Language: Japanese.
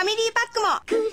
ァミリーパックも。